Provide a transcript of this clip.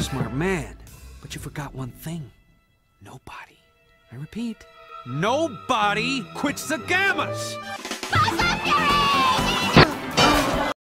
Smart man. But you forgot one thing. Nobody. I repeat, nobody quits the Gammas!